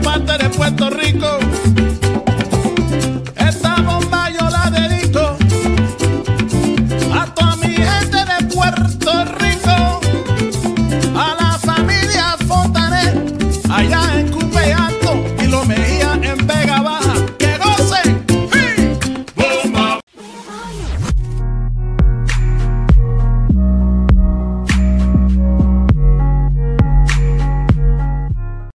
parte de Puerto Rico. Estamos